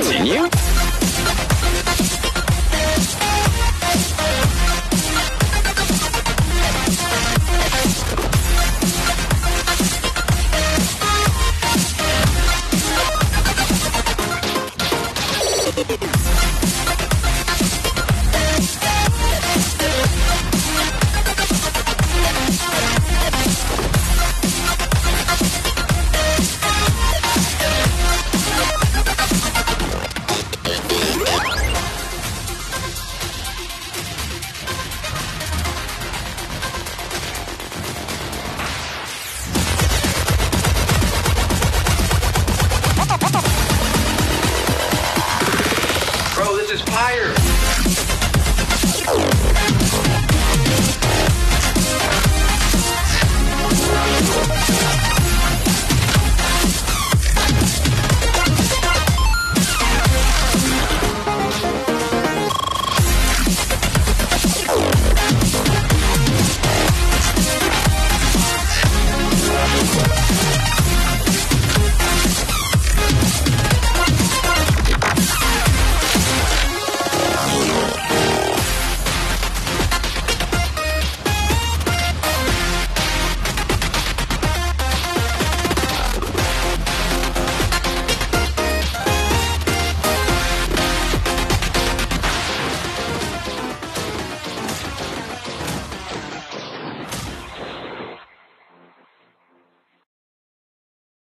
continue.